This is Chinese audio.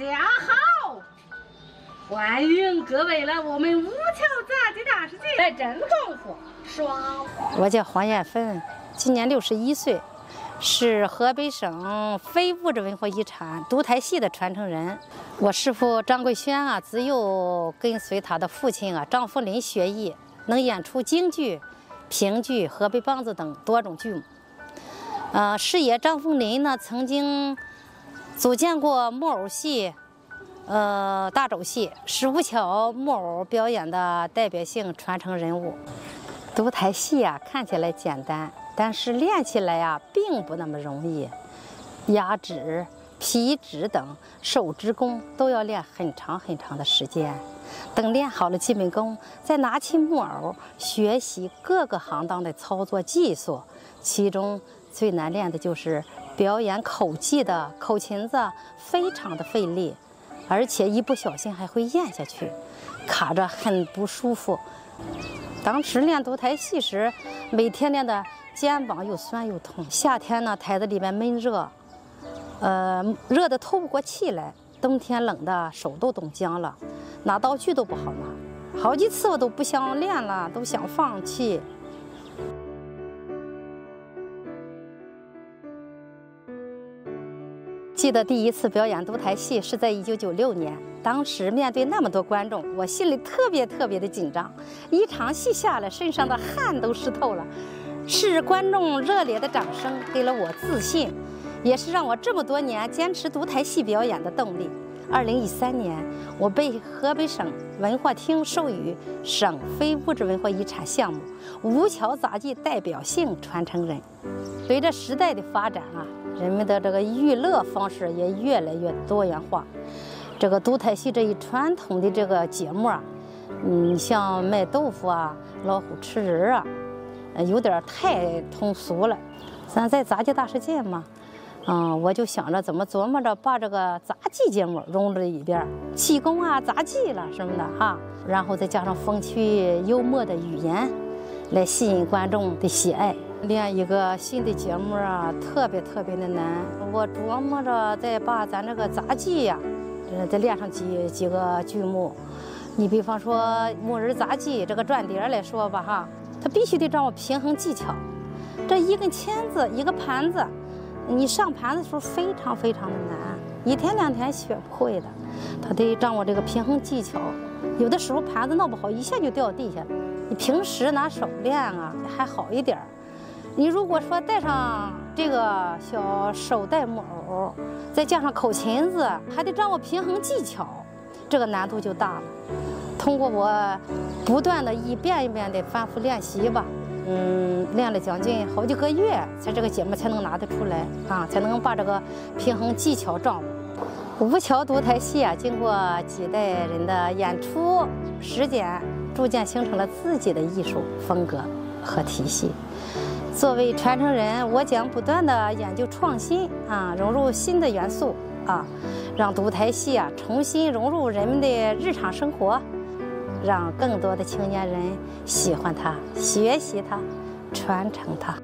家好，欢迎各位来我们五桥杂技大世界来真功夫耍。我叫黄艳芬，今年六十一岁，是河北省非物质文化遗产独台戏的传承人。我师傅张桂轩啊，自幼跟随他的父亲啊张福林学艺，能演出京剧、评剧、河北梆子等多种剧目。呃，师爷张凤林呢，曾经组建过木偶戏、呃大肘戏，是五桥木偶表演的代表性传承人物。独台戏啊，看起来简单，但是练起来呀，并不那么容易。压指、劈指等手指功都要练很长很长的时间。等练好了基本功，再拿起木偶，学习各个行当的操作技术，其中。最难练的就是表演口技的口琴子，非常的费力，而且一不小心还会咽下去，卡着很不舒服。当时练独台戏时，每天练的肩膀又酸又痛。夏天呢，台子里面闷热，呃，热的透不过气来；冬天冷的手都冻僵了，拿道具都不好拿。好几次我都不想练了，都想放弃。记得第一次表演独台戏是在一九九六年，当时面对那么多观众，我心里特别特别的紧张。一场戏下来，身上的汗都湿透了。是观众热烈的掌声给了我自信，也是让我这么多年坚持独台戏表演的动力。二零一三年，我被河北省文化厅授予省非物质文化遗产项目“吴桥杂技代表性传承人”。随着时代的发展啊。人们的这个娱乐方式也越来越多元化，这个独台戏这一传统的这个节目啊，嗯，像卖豆腐啊、老虎吃人啊，有点太通俗了。咱在杂技大世界嘛，嗯，我就想着怎么琢磨着把这个杂技节目融入里边，气功啊、杂技了什么的哈，然后再加上风趣幽默的语言，来吸引观众的喜爱。练一个新的节目啊，特别特别的难。我琢磨着再把咱这个杂技呀，呃，再练上几几个剧目。你比方说木人杂技这个转碟来说吧，哈，它必须得掌握平衡技巧。这一根签子，一个盘子，你上盘的时候非常非常的难，一天两天学不会的。他得掌握这个平衡技巧。有的时候盘子闹不好，一下就掉地下了。你平时拿手练啊，还好一点儿。你如果说带上这个小手带木偶，再加上口琴子，还得掌握平衡技巧，这个难度就大了。通过我不断的一遍一遍的反复练习吧，嗯，练了将近好几个月，才这个节目才能拿得出来啊，才能把这个平衡技巧掌握。吴桥独台戏啊，经过几代人的演出实践，逐渐形成了自己的艺术风格和体系。作为传承人，我将不断的研究创新啊，融入新的元素啊，让独台戏啊重新融入人们的日常生活，让更多的青年人喜欢它、学习它、传承它。